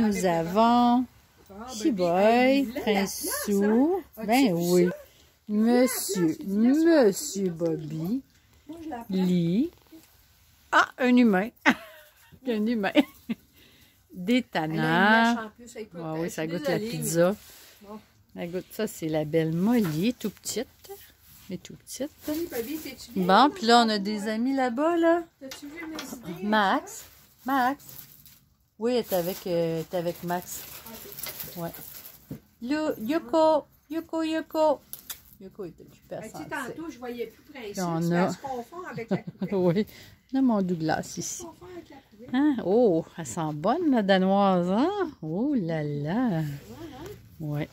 nous avons Chiboy, Prinsou. Ben oui. Monsieur, Monsieur Bobby, Lee. Ah, un humain. un humain. Des tanards. Ah oui, ça goûte la pizza. Ça goûte ça, c'est la belle Molly, tout petite. Mais tout petite. Bon, puis là, on a des amis là-bas, là. Max. Max. Oui, elle est avec, euh, est avec Max. Ouais. Yo, Yoko. Yoko, Yoko. Yoko est occupée à ben, tantôt, je voyais plus Princesse. On a... se confond avec la couverte. oui. A mon Douglas ici. Hein? Oh, elle sent bonne, la danoise, hein? Oh là là. Ouais.